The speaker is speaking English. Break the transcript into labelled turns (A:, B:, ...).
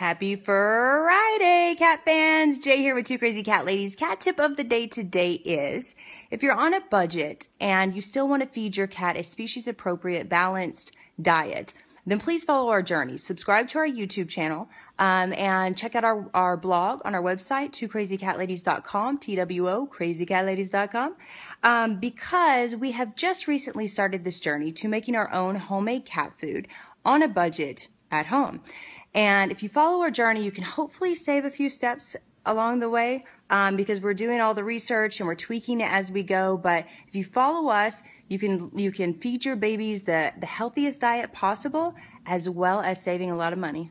A: Happy Friday, cat fans! Jay here with Two Crazy Cat Ladies. Cat tip of the day today is if you're on a budget and you still want to feed your cat a species appropriate, balanced diet, then please follow our journey. Subscribe to our YouTube channel um, and check out our, our blog on our website, twocrazycatladies.com, T-W-O, crazycatladies.com, um, because we have just recently started this journey to making our own homemade cat food on a budget at home. And if you follow our journey, you can hopefully save a few steps along the way um, because we're doing all the research and we're tweaking it as we go. But if you follow us, you can you can feed your babies the, the healthiest diet possible as well as saving a lot of money.